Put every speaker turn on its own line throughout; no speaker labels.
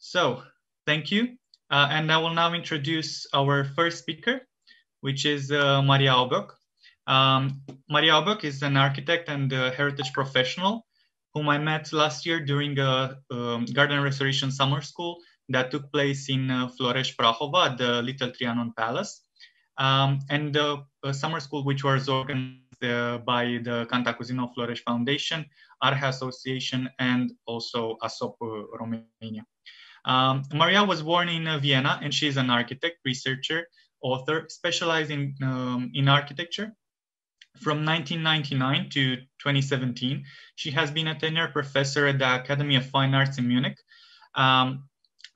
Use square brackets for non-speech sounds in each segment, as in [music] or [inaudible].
So, thank you. Uh, and I will now introduce our first speaker, which is uh, Maria Auböck. Um, Maria Auböck is an architect and heritage professional whom I met last year during a um, garden restoration summer school that took place in uh, Florești Prahova at the Little Trianon Palace. Um, and the uh, summer school, which was organized uh, by the Cantacuzino Florești Foundation, ARHA Association, and also ASOP uh, Romania. Um, Maria was born in uh, Vienna and she is an architect, researcher, author, specializing um, in architecture. From 1999 to 2017, she has been a tenure professor at the Academy of Fine Arts in Munich, um,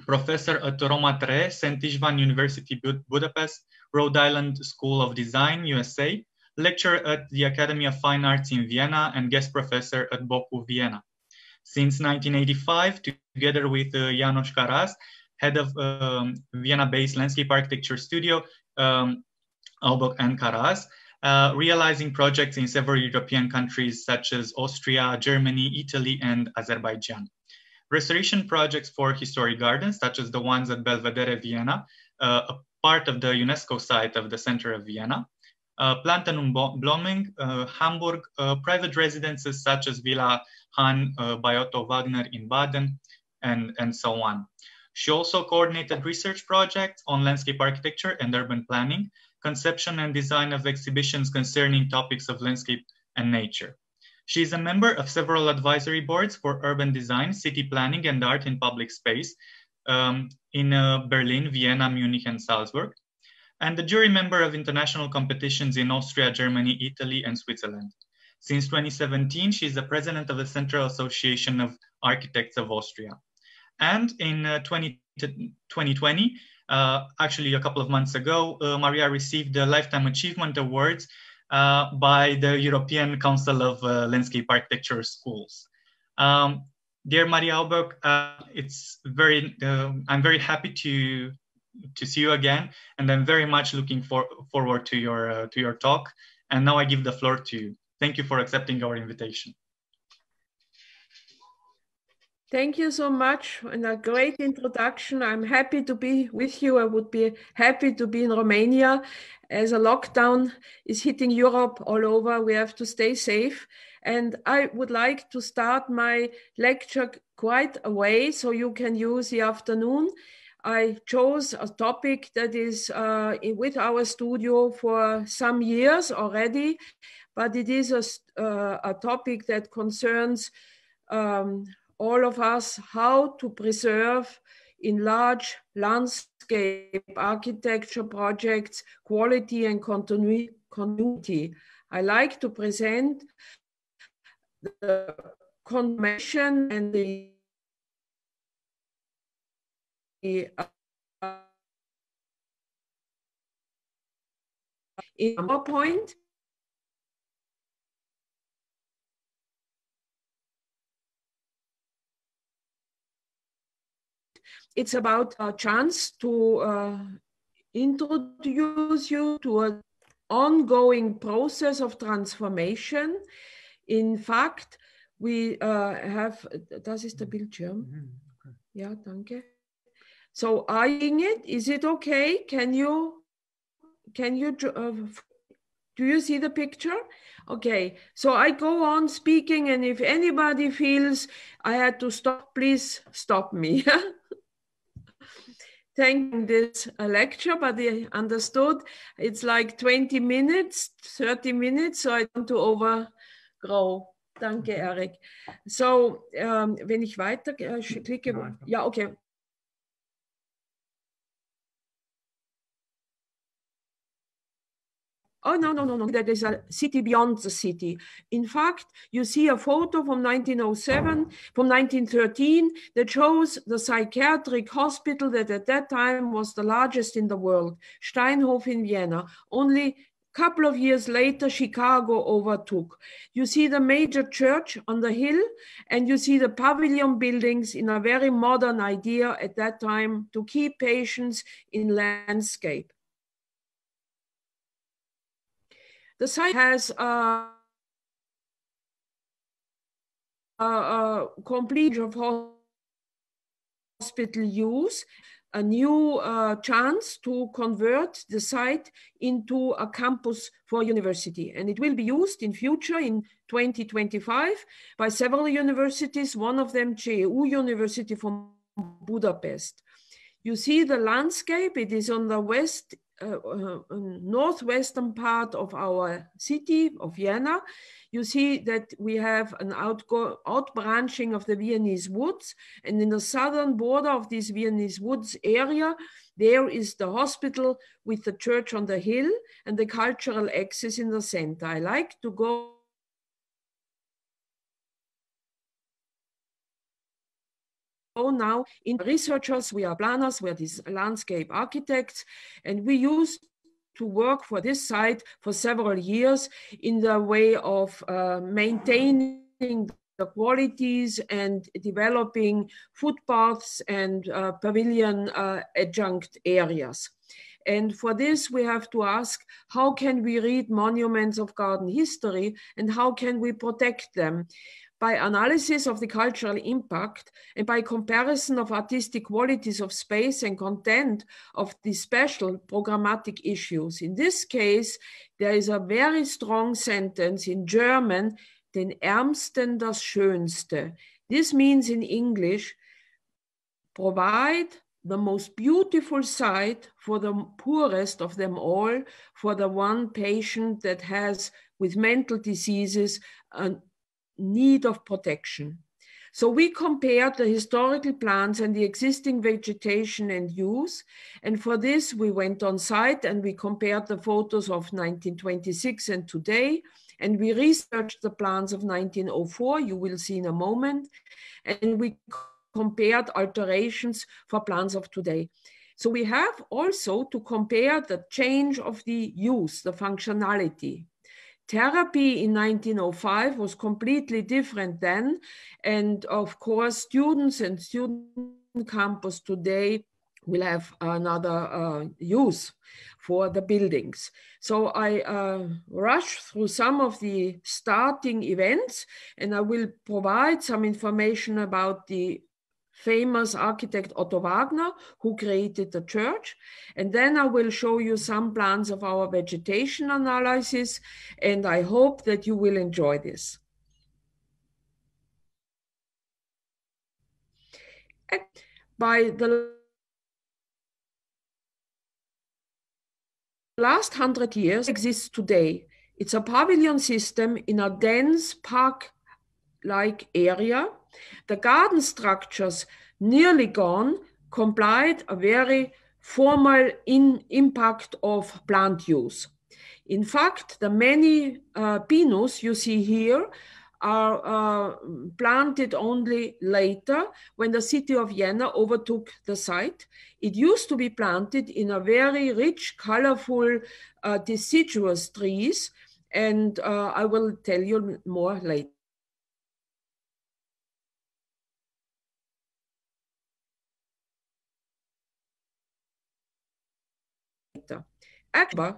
professor at Roma Tre, St. Istvan University, Budapest, Rhode Island School of Design, USA, lecturer at the Academy of Fine Arts in Vienna, and guest professor at BOKU Vienna. Since 1985, together with uh, Janos Kárász, head of um, Vienna-based landscape architecture studio, um, Auböck and Kárász, uh, realizing projects in several European countries such as Austria, Germany, Italy, and Azerbaijan. Restoration projects for historic gardens, such as the ones at Belvedere Vienna, uh, a part of the UNESCO site of the center of Vienna, uh, Plantenum uh, Hamburg, uh, private residences such as Villa Hahn uh, Wagner in Baden, and, and so on. She also coordinated research projects on landscape architecture and urban planning, conception and design of exhibitions concerning topics of landscape and nature. She is a member of several advisory boards for urban design, city planning, and art in public space um, in uh, Berlin, Vienna, Munich, and Salzburg, and a jury member of international competitions in Austria, Germany, Italy, and Switzerland. Since 2017, she's the president of the Central Association of Architects of Austria. And in uh, 20, 2020, uh, actually a couple of months ago, uh, Maria received the Lifetime Achievement Awards uh, by the European Council of uh, Landscape Architecture Schools. Um, dear Maria Auböck, uh, it's very, I'm very happy to to see you again, and I'm very much looking for, forward to your to your talk. And now I give the floor to you. Thank you for accepting our invitation.
Thank you so much and a great introduction. I'm happy to be with you. I would be happy to be in Romania as a lockdown is hitting Europe all over. We have to stay safe. And I would like to start my lecture quite away so you can use the afternoon. I chose a topic that is uh, with our studio for some years already but it is a, uh, a topic that concerns um, all of us how to preserve in large landscape architecture projects quality and continuity. I like to present the convention and the uh, in PowerPoint it's about a chance to uh, introduce you to an ongoing process of transformation. In fact, we uh, have, das ist der Bildschirm. Okay. Ja, danke. So eyeing it, is it okay? Can you, can you, uh, do you see the picture? Okay, so I go on speaking and if anybody feels I had to stop, please stop me. [laughs] taking this uh, lecture, but I understood it's like 20 minutes, 30 minutes, so I don't to overgrow. Danke, mhm. Eric. So, ähm, wenn ich weiter äh, klicke, ja, okay. Oh, no, no, no, no. That is a city beyond the city. In fact, you see a photo from 1907, from 1913, that shows the psychiatric hospital that at that time was the largest in the world, Steinhof in Vienna. Only a couple of years later, Chicago overtook. You see the major church on the hill, and you see the pavilion buildings in a very modern idea at that time to keep patients in landscape. The site has a, a, a complete of hospital use a new uh, chance to convert the site into a campus for university. And it will be used in future in 2025 by several universities, one of them CEU University from Budapest. You see the landscape, it is on the west, uh, uh, northwestern part of our city of Vienna you see that we have an outgo outbranching of the Viennese woods. And in the southern border of this Viennese woods area, there is the hospital with the church on the hill and the cultural axis in the center. I like to go now in researchers, we are planners, we are these landscape architects, and we use to work for this site for several years in the way of uh, maintaining the qualities and developing footpaths and uh, pavilion uh, adjunct areas. And for this, we have to ask, how can we read monuments of garden history and how can we protect them? By analysis of the cultural impact and by comparison of artistic qualities of space and content of the special programmatic issues. In this case, there is a very strong sentence in German, den Ärmsten das Schönste. This means in English, provide the most beautiful site for the poorest of them all, for the one patient that has with mental diseases an need of protection. So we compared the historical plants and the existing vegetation and use. And for this, we went on site and we compared the photos of 1926 and today. And we researched the plants of 1904, you will see in a moment. And we compared alterations for plants of today. So we have also to compare the change of the use, the functionality. Therapy in 1905 was completely different then. And of course, students and student campus today will have another uh, use for the buildings. So I uh, rush through some of the starting events and I will provide some information about the famous architect Otto Wagner, who created the church. And then I will show you some plans of our vegetation analysis, and I hope that you will enjoy this. By the last hundred years exists today. It's a pavilion system in a dense park-like area the garden structures nearly gone complied a very formal in impact of plant use. In fact, the many uh, pinus you see here are uh, planted only later when the city of Vienna overtook the site. It used to be planted in a very rich, colorful, uh, deciduous trees, and uh, I will tell you more later. Actually,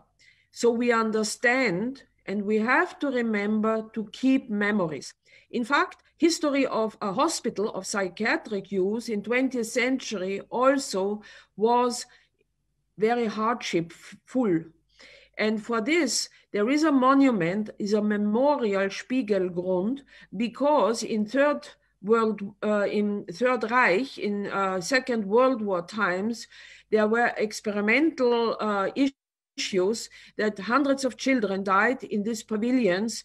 so we understand and we have to remember to keep memories. In fact, history of a hospital of psychiatric use in 20th century also was very hardship full. And for this, there is a monument, is a memorial Spiegelgrund, because in third world, uh, in Third Reich, in uh, Second World War times, there were experimental uh, issues that hundreds of children died in these pavilions.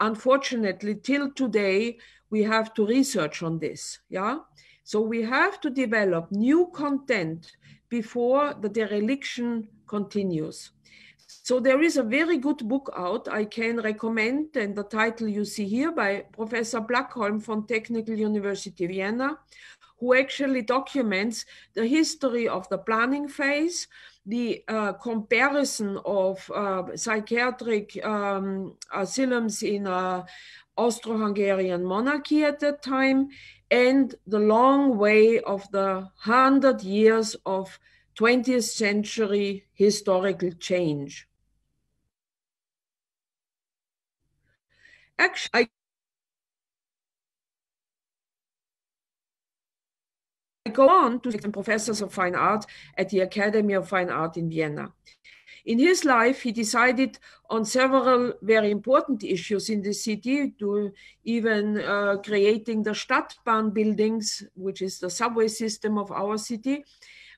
Unfortunately, till today, we have to research on this. Yeah. So we have to develop new content before the dereliction continues. So there is a very good book out I can recommend, and the title you see here by Professor Blackholm from Technical University Vienna, who actually documents the history of the planning phase, the uh, comparison of uh, psychiatric um, asylums in uh, Austro-Hungarian monarchy at that time, and the long way of the hundred years of 20th century historical change. Actually, go on to become professors of fine art at the Academy of Fine Art in Vienna. In his life, he decided on several very important issues in the city, to even uh, creating the Stadtbahn buildings, which is the subway system of our city.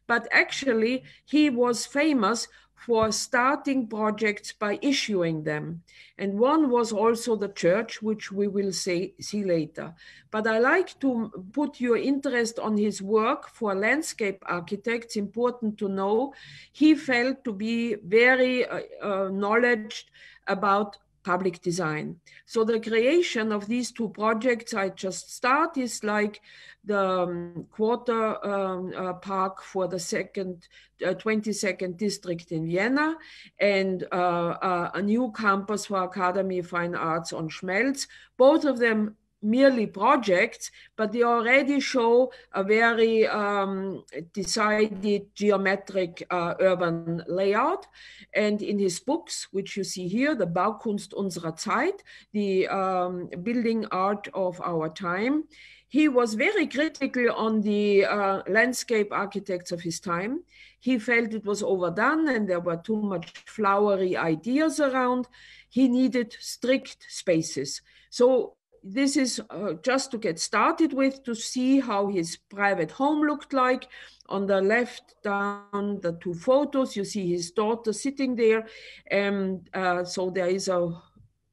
But actually, he was famous for starting projects by issuing them. And one was also the church, which we will say, see later. But I like to put your interest on his work for landscape architects, important to know. He felt to be very uh, uh, knowledge about public design. So the creation of these two projects I just start is like the um, quarter um, uh, park for the second uh, 22nd district in Vienna and uh, uh, a new campus for Academy of Fine Arts on Schmelz. Both of them merely projects, but they already show a very um, decided geometric uh, urban layout. And in his books, which you see here, the Baukunst unserer Zeit, the um, building art of our time, he was very critical on the uh, landscape architects of his time. He felt it was overdone and there were too much flowery ideas around. He needed strict spaces. So this is uh, just to get started with to see how his private home looked like. On the left down the two photos, you see his daughter sitting there. And uh, so there is a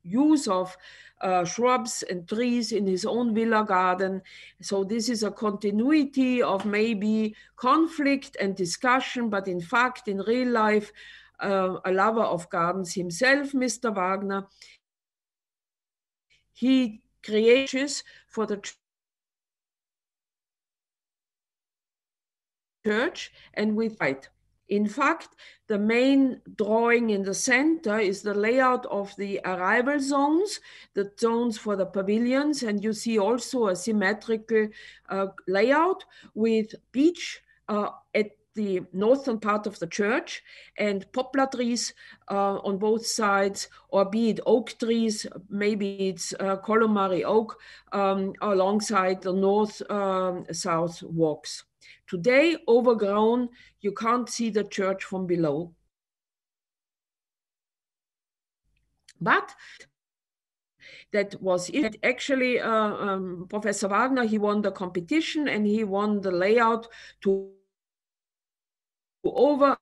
use of uh, shrubs and trees in his own villa garden. So this is a continuity of maybe conflict and discussion, but in fact, in real life, uh, a lover of gardens himself, Mr. Wagner, he creates for the church and with white. In fact, the main drawing in the center is the layout of the arrival zones, the zones for the pavilions, and you see also a symmetrical uh, layout with beach uh, at the northern part of the church and poplar trees uh, on both sides, or be it oak trees, maybe it's uh, Colomari oak um, alongside the north-south um, walks. Today, overgrown, you can't see the church from below. But that was it. Actually, uh, um, Professor Wagner, he won the competition and he won the layout to over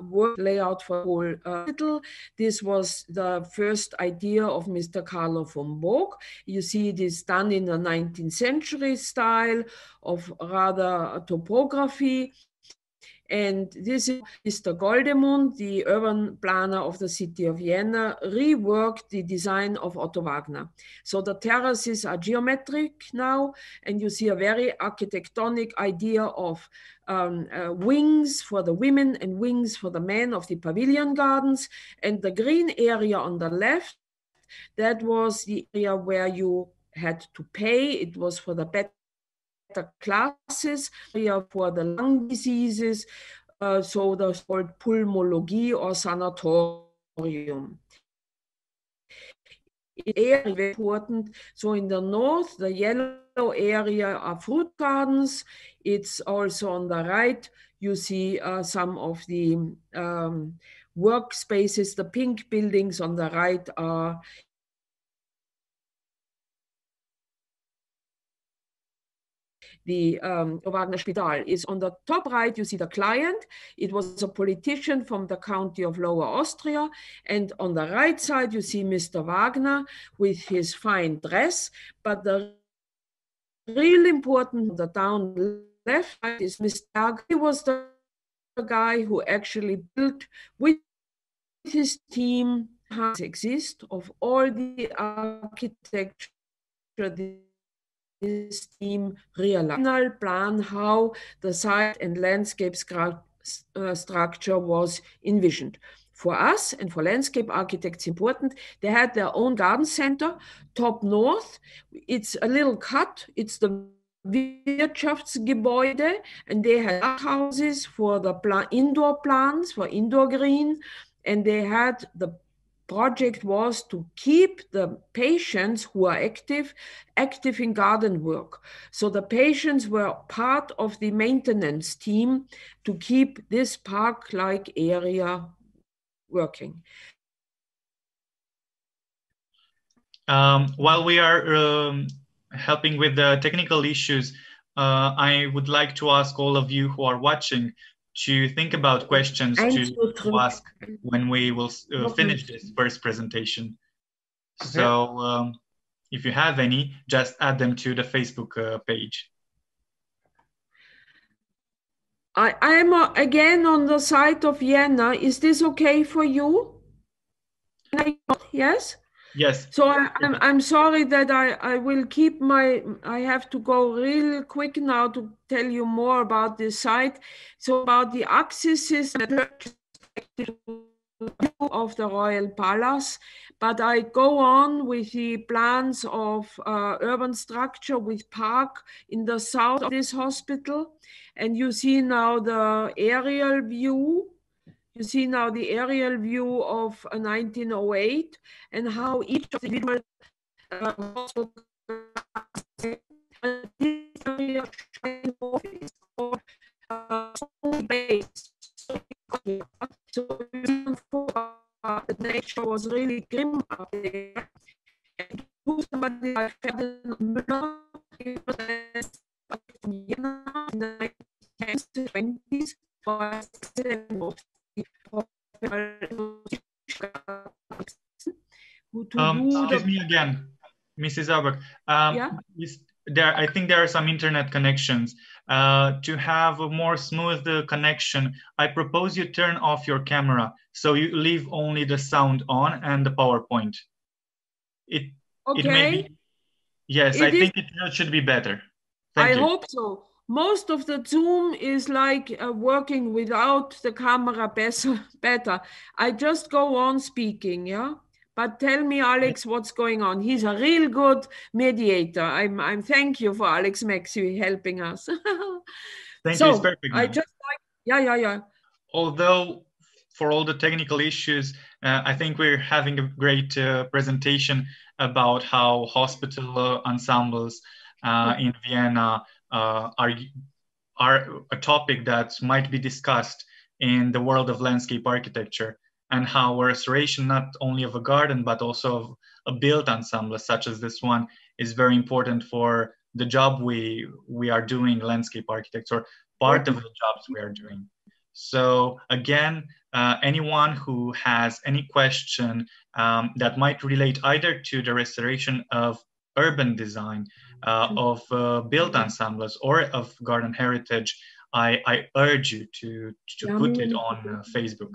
work layout for whole uh, This was the first idea of Mr. Carlo von Boog. You see it is done in the 19th century style of rather topography. And this is Mr. Goldemund, the urban planner of the city of Vienna, reworked the design of Otto Wagner. So the terraces are geometric now, and you see a very architectonic idea of um, uh, wings for the women and wings for the men of the pavilion gardens. And the green area on the left, that was the area where you had to pay. It was for the better classes for the lung diseases, uh, so that's called pulmology or sanatorium. Very important. So in the north, the yellow area are fruit gardens. It's also on the right. You see uh, some of the um, workspaces. The pink buildings on the right are the um, Wagner Spital is on the top right, you see the client. It was a politician from the county of Lower Austria. And on the right side, you see Mr. Wagner with his fine dress. But the really important, the down left side is Mr. Wagner. He was the guy who actually built with his team has exist of all the architecture, this team realized plan how the site and landscape uh, structure was envisioned. For us and for landscape architects important, they had their own garden center, top north. It's a little cut. It's the Wirtschaftsgebäude, and they had houses for the indoor plants, for indoor green, and they had the project was to keep the patients who are active active in garden work. So the patients were part of the maintenance team to keep this park like area working.
Um, while we are um, helping with the technical issues uh, i would like to ask all of you who are watching to think about questions to, to ask when we will uh, finish this first presentation. So um, if you have any, just add them to the Facebook uh, page.
I, I'm uh, again on the site of Vienna. Is this okay for you? Yes?
Yes.
So I, am I'm, I'm sorry that I, I will keep my, I have to go real quick now to tell you more about this site. So about the system of the Royal Palace, but I go on with the plans of uh, urban structure with park in the south of this hospital. And you see now the aerial view you see now the aerial view of 1908 and how each of the individual uh, So the nature was really grim up there. And somebody like Ferdinand Müller, in the 1920s, was
um, excuse me again, Mrs. Albert. Um, yeah? there, I think there are some internet connections. Uh, to have a more smooth connection, I propose you turn off your camera so you leave only the sound on and the PowerPoint. It,
okay.
it may be, yes, it I is, think it should be better. Thank
I
you.
hope so most of the Zoom is like uh, working without the camera better, better. I just go on speaking, yeah? But tell me, Alex, what's going on? He's a real good mediator. I'm, I'm thank you for Alex Mexi helping us. [laughs]
thank so, you, perfect.
I just like, yeah, yeah, yeah.
Although for all the technical issues, uh, I think we're having a great uh, presentation about how hospital uh, ensembles uh, in Vienna uh, are are a topic that might be discussed in the world of landscape architecture and how a restoration not only of a garden but also of a built ensemble such as this one is very important for the job we we are doing landscape architects or part of the jobs we are doing. So again uh, anyone who has any question um, that might relate either to the restoration of urban design uh, of uh, built ensembles or of garden heritage, I, I urge you to, to put it on uh, Facebook.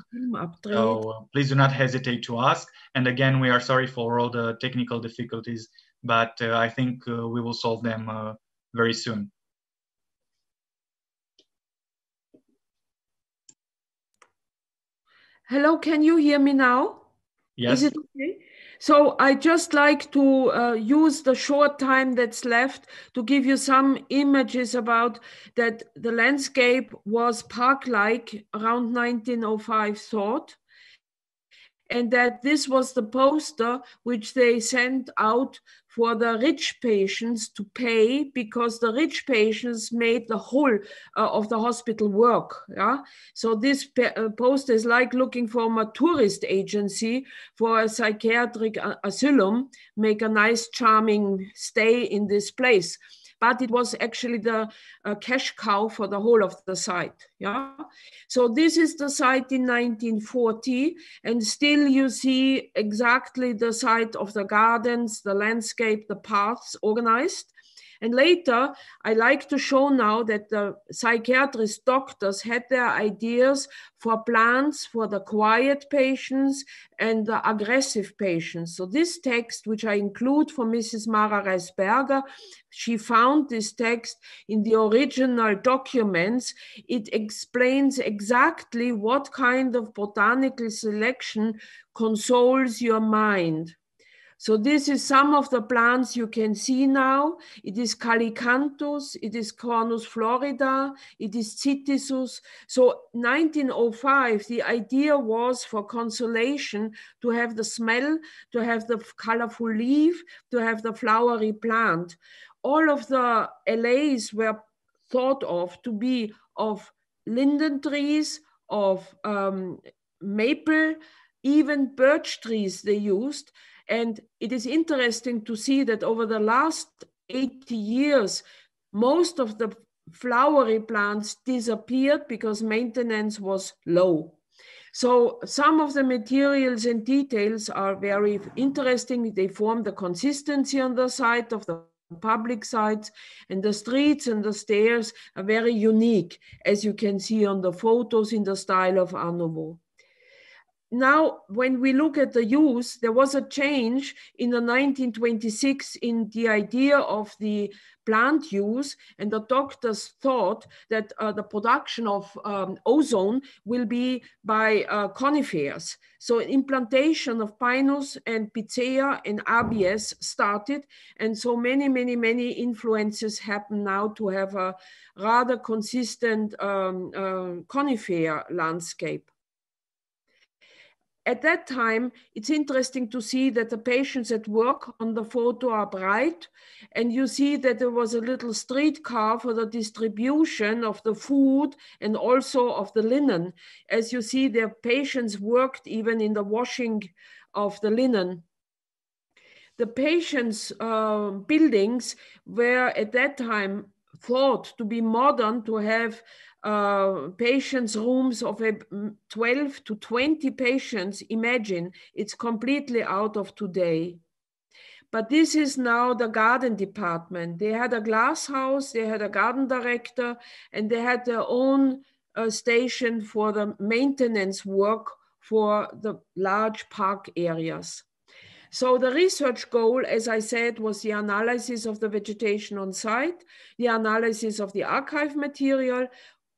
So uh, please do not hesitate to ask. And again, we are sorry for all the technical difficulties, but uh, I think uh, we will solve them very soon.
Hello, can you hear me now?
Yes.
Is it okay? So I just like to uh, use the short time that's left to give you some images about that the landscape was park-like around 1905 thought and that this was the poster which they sent out for the rich patients to pay because the rich patients made the whole uh, of the hospital work. Yeah, so this uh, poster is like looking for a tourist agency for a psychiatric uh, asylum, make a nice, charming stay in this place but it was actually the uh, cash cow for the whole of the site. Yeah. So this is the site in 1940, and still you see exactly the site of the gardens, the landscape, the paths organized. And later, I like to show now that the psychiatrist doctors had their ideas for plans for the quiet patients and the aggressive patients. So this text, which I include for Mrs. Mara Reisberger, she found this text in the original documents. It explains exactly what kind of botanical selection consoles your mind So this is some of the plants you can see now. It is Calycanthus, it is Cornus florida, it is Cytisus. So 1905, the idea was for consolation to have the smell, to have the colorful leaf, to have the flowery plant. All of the allays were thought of to be of linden trees, of um, maple, even birch trees they used. And it is interesting to see that over the last 80 years, most of the flowery plants disappeared because maintenance was low. So some of the materials and details are very interesting. They form the consistency on the side of the public sites and the streets and the stairs are very unique as you can see on the photos in the style of Art Nouveau now when we look at the use there was a change in the 1926 in the idea of the plant use and the doctors thought that uh, the production of um, ozone will be by uh, conifers. So implantation of pinus and picea and abies started and so many many many influences happen now to have a rather consistent um, uh, conifer landscape at that time, it's interesting to see that the patients at work on the photo are bright. And you see that there was a little streetcar for the distribution of the food and also of the linen. As you see, their patients worked even in the washing of the linen. The patients' uh, buildings were at that time thought to be modern, to have uh, patients' rooms of a 12 to 20 patients, imagine it's completely out of today. But this is now the garden department. They had a glass house, they had a garden director, and they had their own uh, station for the maintenance work for the large park areas. So the research goal, as I said, was the analysis of the vegetation on site, the analysis of the archive material,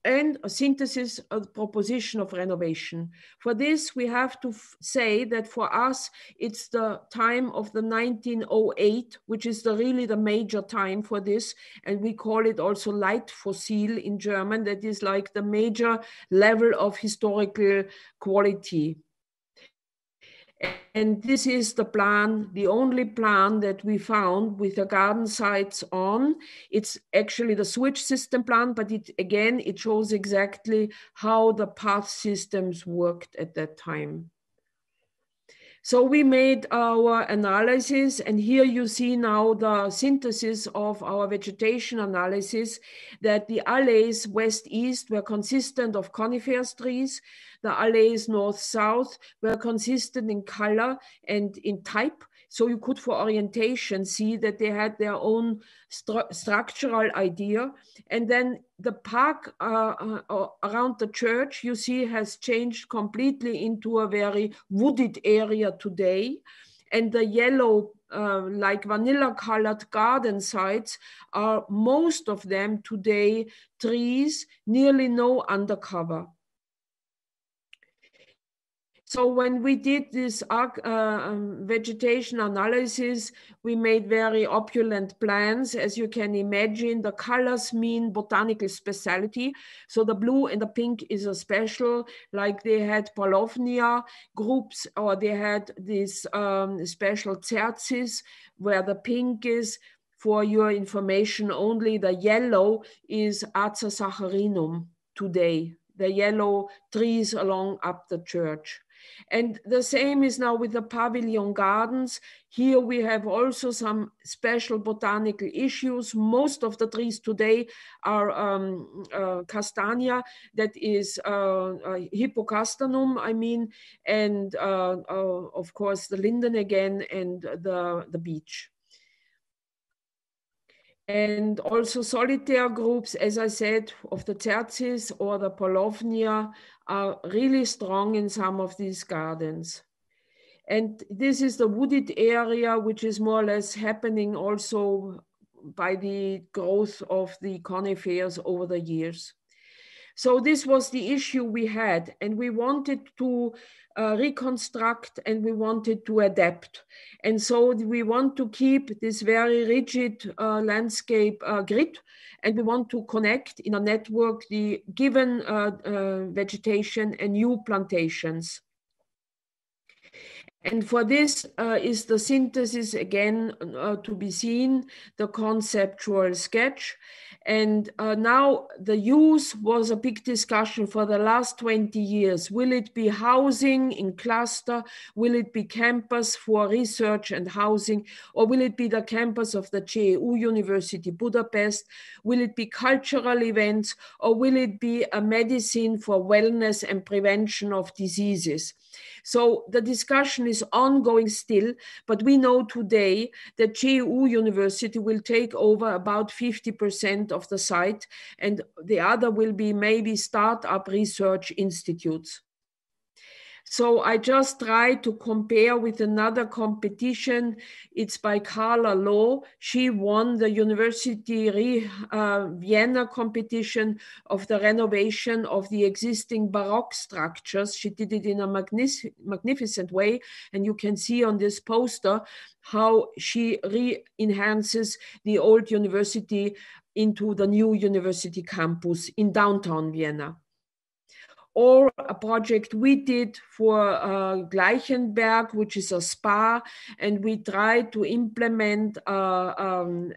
and a synthesis of proposition of renovation. For this, we have to say that for us, it's the time of the 1908, which is the really the major time for this. And we call it also Leitfossil in German. That is like the major level of historical quality. And this is the plan, the only plan that we found with the garden sites on. It's actually the switch system plan, but it again, it shows exactly how the path systems worked at that time. So we made our analysis and here you see now the synthesis of our vegetation analysis that the alleys west-east were consistent of coniferous trees. The alleys north-south were consistent in color and in type. So you could, for orientation, see that they had their own stru structural idea. And then the park uh, uh, around the church, you see, has changed completely into a very wooded area today. And the yellow uh, like vanilla colored garden sites are most of them today trees, nearly no undercover. So when we did this uh, um, vegetation analysis, we made very opulent plans. As you can imagine, the colors mean botanical specialty. So the blue and the pink is a special, like they had Paulownia groups, or they had this um, special Cercis, where the pink is, for your information only, the yellow is Acer saccharinum today, the yellow trees along up the church. And the same is now with the pavilion gardens. Here we have also some special botanical issues. Most of the trees today are um, uh, castania, that is uh, uh, hippocastanum, I mean, and uh, uh, of course the linden again and the, the beech and also solitaire groups, as I said, of the Cercis or the Paulownia are really strong in some of these gardens. And this is the wooded area, which is more or less happening also by the growth of the conifers over the years. So this was the issue we had, and we wanted to uh, reconstruct and we wanted to adapt. And so we want to keep this very rigid uh, landscape uh, grid, and we want to connect in a network the given uh, uh, vegetation and new plantations. And for this uh, is the synthesis again uh, to be seen, the conceptual sketch. And uh, now the use was a big discussion for the last 20 years. Will it be housing in cluster? Will it be campus for research and housing? Or will it be the campus of the CEU University Budapest? Will it be cultural events? Or will it be a medicine for wellness and prevention of diseases? So the discussion is ongoing still, but we know today that CEU University will take over about 50% of the site and the other will be maybe startup research institutes. So I just try to compare with another competition. It's by Carla Low. She won the University uh, Vienna competition of the renovation of the existing Baroque structures. She did it in a magnific magnificent way. And you can see on this poster how she re-enhances the old university into the new university campus in downtown Vienna or a project we did for uh, Gleichenberg, which is a spa, and we tried to implement uh, um,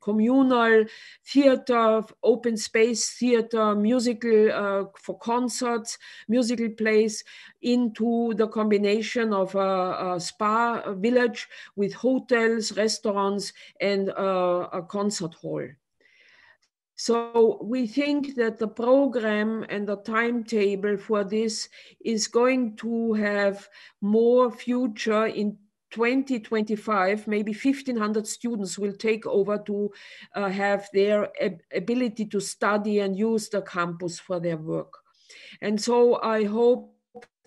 communal theater, open space theater, musical uh, for concerts, musical plays into the combination of a, a spa village with hotels, restaurants, and uh, a concert hall. So we think that the program and the timetable for this is going to have more future in 2025, maybe 1500 students will take over to uh, have their ab ability to study and use the campus for their work. And so I hope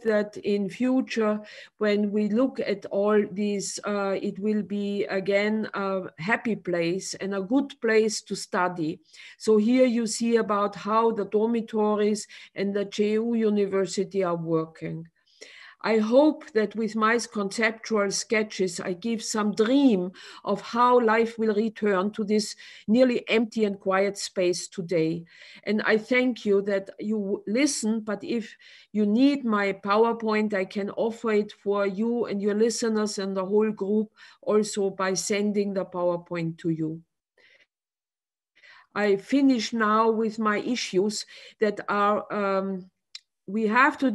that in future, when we look at all these, uh, it will be again a happy place and a good place to study. So here you see about how the dormitories and the CEU University are working. I hope that with my conceptual sketches, I give some dream of how life will return to this nearly empty and quiet space today. And I thank you that you listen, but if you need my PowerPoint, I can offer it for you and your listeners and the whole group also by sending the PowerPoint to you. I finish now with my issues that are um, we have to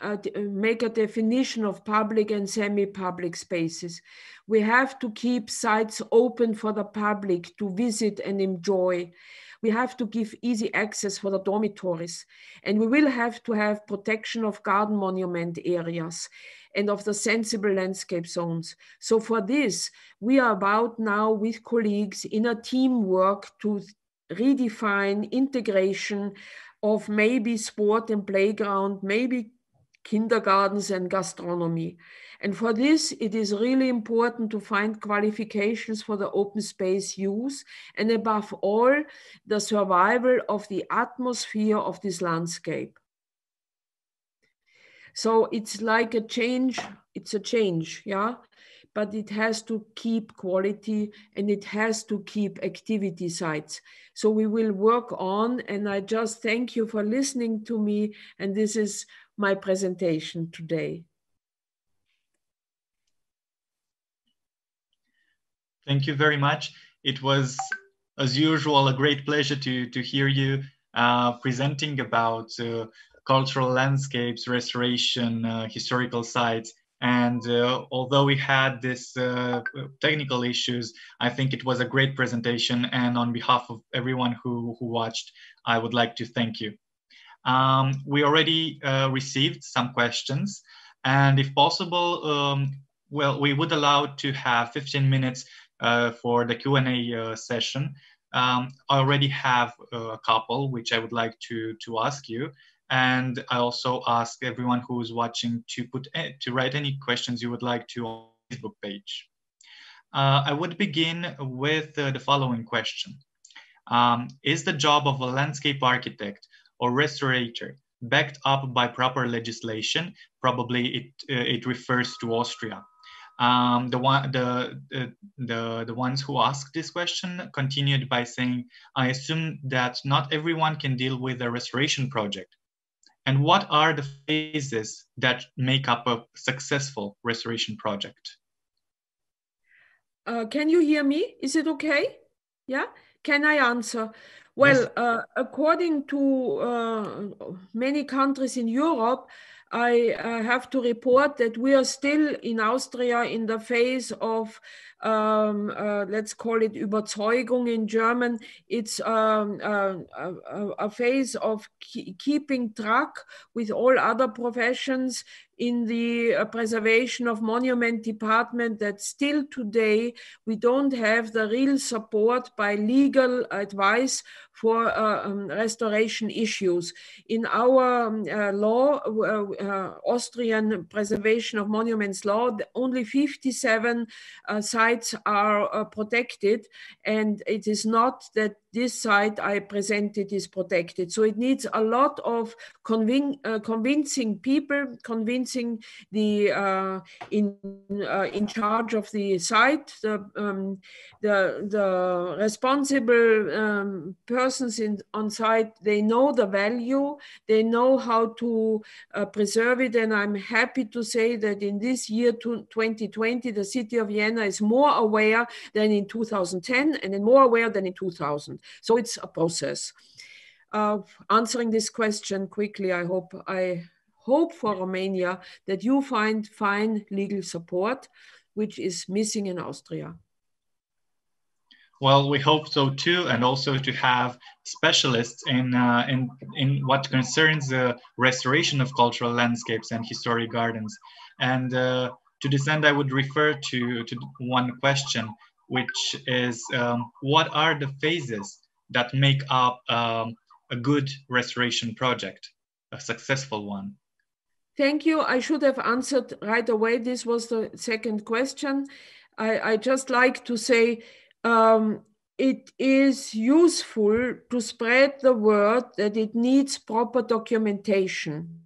uh, make a definition of public and semi-public spaces. We have to keep sites open for the public to visit and enjoy. We have to give easy access for the dormitories. And we will have to have protection of garden monument areas and of the sensible landscape zones. So for this, we are about now with colleagues in a teamwork to redefine integration of maybe sport and playground, maybe kindergartens and gastronomy. And for this, it is really important to find qualifications for the open space use and above all, the survival of the atmosphere of this landscape. So it's like a change, it's a change, yeah? But it has to keep quality and it has to keep activity sites. So we will work on, and I just thank you for listening to me. And this is my presentation today.
Thank you very much. It was, as usual, a great pleasure to, to hear you uh, presenting about uh, cultural landscapes, restoration, uh, historical sites, and uh, although we had this uh, technical issues, I think it was a great presentation. And on behalf of everyone who, who watched, I would like to thank you. Um, we already uh, received some questions. And if possible, um, well, we would allow to have 15 minutes uh, for the Q&A uh, session. Um, I already have uh, a couple, which I would like to, to ask you. And I also ask everyone who is watching to put to write any questions you would like to on Facebook page. Uh, I would begin with uh, the following question. Um, is the job of a landscape architect or restaurator, backed up by proper legislation. Probably it, uh, it refers to Austria. Um, the, one, the, the, the, the ones who asked this question continued by saying, I assume that not everyone can deal with a restoration project. And what are the phases that make up a successful restoration project?
Uh, can you hear me? Is it okay? Yeah? Can I answer? Well, yes. uh, according to uh, many countries in Europe, I uh, have to report that we are still in Austria in the phase of, um, uh, let's call it Überzeugung in German. It's um, uh, a, a, phase of keeping track with all other professions in the uh, preservation of monument department that still today we don't have the real support by legal advice for uh, um, restoration issues. In our um, uh, law, uh, uh, Austrian Preservation of Monuments law, only 57 uh, sites are uh, protected and it is not that this site I presented is protected. So it needs a lot of convin uh, convincing people, convincing the uh, in uh, in charge of the site, the um, the, the responsible um, persons in, on site. They know the value, they know how to uh, preserve it, and I'm happy to say that in this year 2020, the city of Vienna is more aware than in 2010, and more aware than in 2000. So it's a process. Uh, answering this question quickly, I hope I hope for Romania that you find fine legal support, which is missing in Austria.
Well, we hope so too, and also to have specialists in uh, in in what concerns the restoration of cultural landscapes and historic gardens. And uh, to this end, I would refer to to one question, which is um, what are the phases that make up um, a good restoration project, a successful one?
Thank you. I should have answered right away. This was the second question. I, I just like to say um, it is useful to spread the word that it needs proper documentation.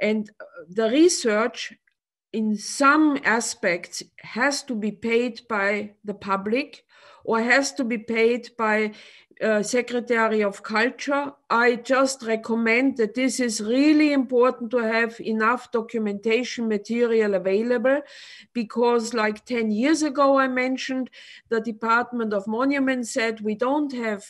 And the research in some aspects has to be paid by the public or has to be paid by uh, Secretary of Culture. I just recommend that this is really important to have enough documentation material available because like 10 years ago, I mentioned the Department of Monuments said we don't have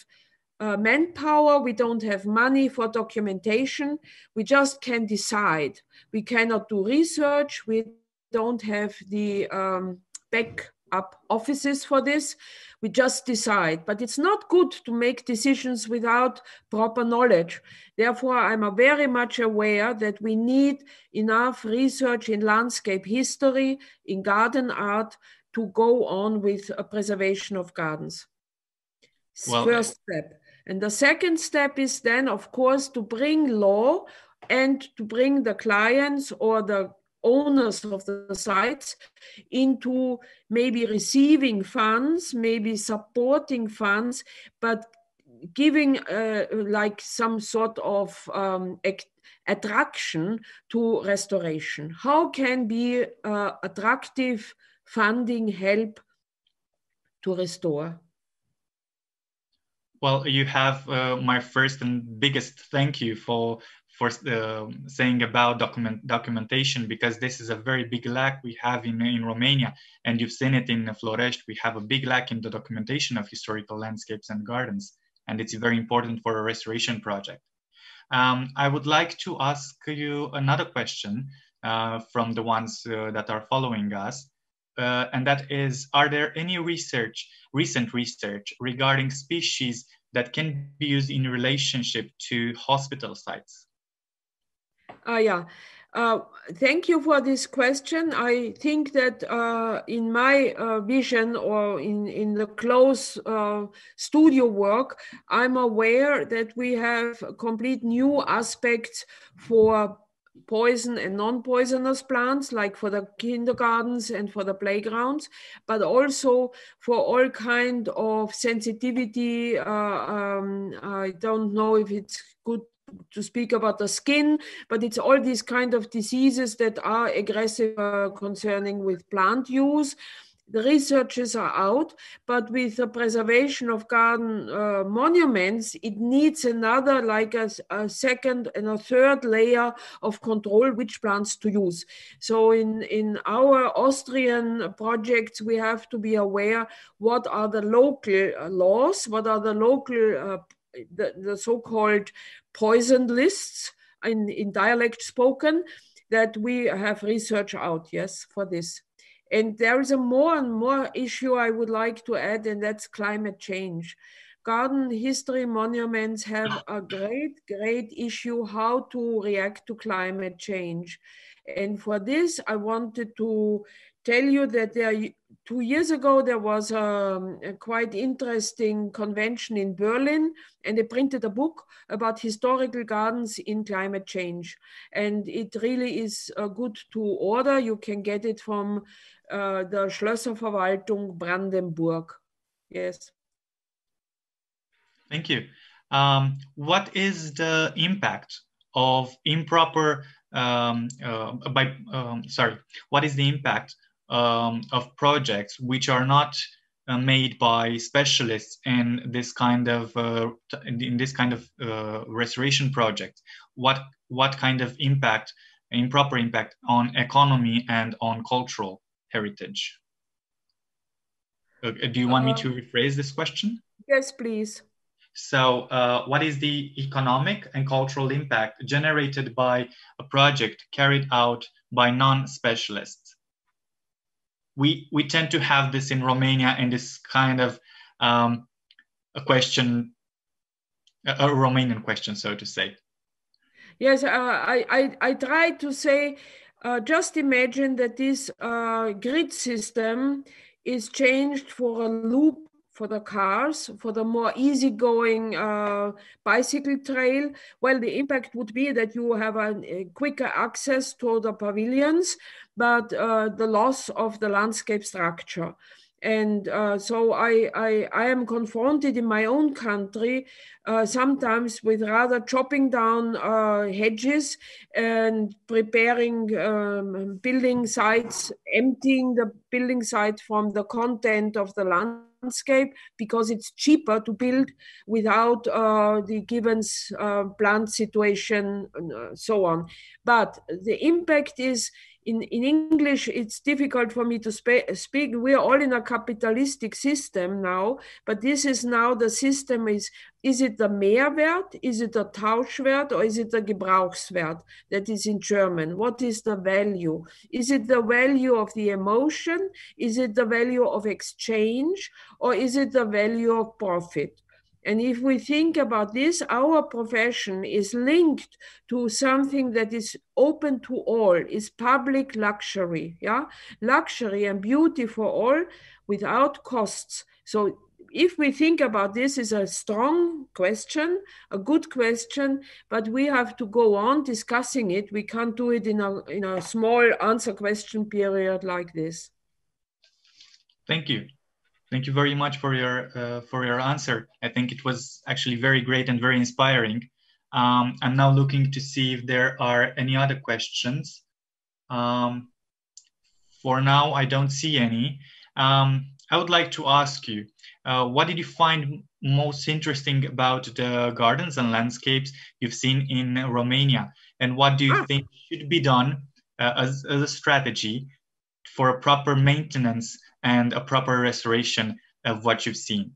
uh, manpower, we don't have money for documentation, we just can decide. We cannot do research, we don't have the um, back up offices for this. We just decide, but it's not good to make decisions without proper knowledge. Therefore, I'm very much aware that we need enough research in landscape history, in garden art to go on with a preservation of gardens. Well, First step. And the second step is then, of course, to bring law and to bring the clients or the owners of the sites into maybe receiving funds, maybe supporting funds, but giving uh, like some sort of um, attraction to restoration. How can be uh, attractive funding help to restore?
Well, you have uh, my first and biggest thank you for for uh, saying about document documentation because this is a very big lack we have in, in Romania and you've seen it in Florești. We have a big lack in the documentation of historical landscapes and gardens and it's very important for a restoration project. Um, I would like to ask you another question uh, from the ones uh, that are following us. Uh, and that is, are there any research, recent research regarding species that can be used in relationship to hospital sites?
Uh, yeah. Uh, thank you for this question. I think that uh, in my uh, vision or in, in the close uh, studio work, I'm aware that we have complete new aspects for poison and non-poisonous plants like for the kindergartens and for the playgrounds but also for all kind of sensitivity uh, um, i don't know if it's good to speak about the skin, but it's all these kind of diseases that are aggressive uh, concerning with plant use the researches are out, but with the preservation of garden uh, monuments, it needs another, like a, a, second and a third layer of control which plants to use. So in, in our Austrian projects, we have to be aware what are the local uh, laws, what are the local, uh, the, the so-called poison lists in, in dialect spoken, that we have research out, yes, for this. And there is a more and more issue I would like to add, and that's climate change. Garden history monuments have a great, great issue how to react to climate change. And for this, I wanted to tell you that there two years ago there was a, a, quite interesting convention in Berlin, and they printed a book about historical gardens in climate change. And it really is uh, good to order. You can get it from uh, the Schlösserverwaltung Brandenburg. Yes.
Thank you. Um, what is the impact of improper um, uh, by um, sorry what is the impact um, of projects which are not uh, made by specialists in this kind of uh, in this kind of uh, restoration project. What what kind of impact improper impact on economy and on cultural heritage? Uh, do you want me to uh, rephrase this question?
yes please.
So, uh, what is the economic and cultural impact generated by a project carried out by non specialists? We, we tend to have this in Romania and this kind of um, a question, a, a, Romanian question, so to say.
Yes, uh, I, I, I try to say uh, just imagine that this uh, grid system is changed for a loop for the cars, for the more easygoing uh, bicycle trail, well, the impact would be that you have a, a quicker access to the pavilions, but uh, the loss of the landscape structure. And uh, so I, I, I, am confronted in my own country uh, sometimes with rather chopping down uh, hedges and preparing um, building sites, emptying the building site from the content of the land landscape because it's cheaper to build without uh, the given uh, plant situation and uh, so on. But the impact is in, in English, it's difficult for me to spe- speak. We are all in a capitalistic system now, but this is now the system is, is it the Mehrwert, is it the Tauschwert, or is it the Gebrauchswert that is in German? What is the value? Is it the value of the emotion? Is it the value of exchange? Or is it the value of profit? And if we think about this, our profession is linked to something that is open to all, is public luxury, yeah? Luxury and beauty for all without costs. So if we think about this is a strong question, a good question, but we have to go on discussing it. We can't do it in a, in a small answer question period like this.
Thank you. Thank you very much for your uh, for your answer. I think it was actually very great and very inspiring. Um, I'm now looking to see if there are any other questions. Um, for now, I don't see any. Um, I would like to ask you, uh, what did you find most interesting about the gardens and landscapes you've seen in Romania? And what do you ah. think should be done uh, as, as a strategy for a proper maintenance and a proper restoration of what you've seen?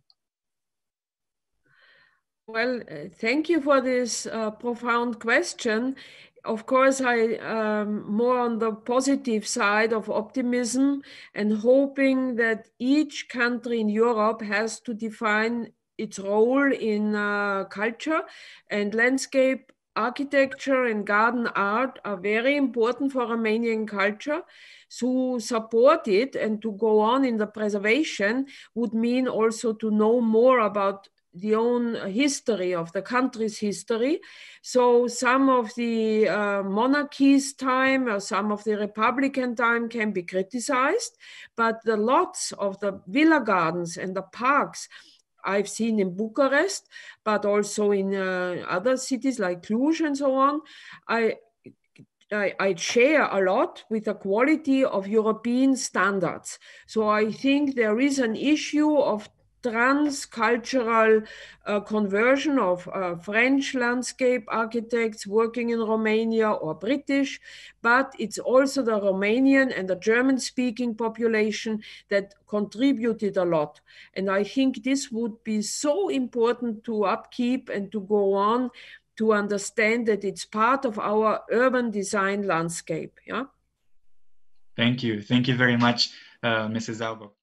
Well, uh, thank you for this uh, profound question. Of course, I um, more on the positive side of optimism and hoping that each country in Europe has to define its role in uh, culture and landscape architecture and garden art are very important for Romanian culture. To support it and to go on in the preservation would mean also to know more about the own history of the country's history. So some of the uh, monarchy's time or some of the republican time can be criticized, but the lots of the villa gardens and the parks I've seen in Bucharest, but also in uh, other cities like Cluj and so on. I, I, I share a lot with the quality of European standards. So I think there is an issue of transcultural uh, conversion of uh, French landscape architects working in Romania or British, but it's also the Romanian and the German speaking population that contributed a lot. And I think this would be so important to upkeep and to go on to understand that it's part of our urban design landscape. Yeah.
Thank you. Thank you very much, uh, Mrs. Albo.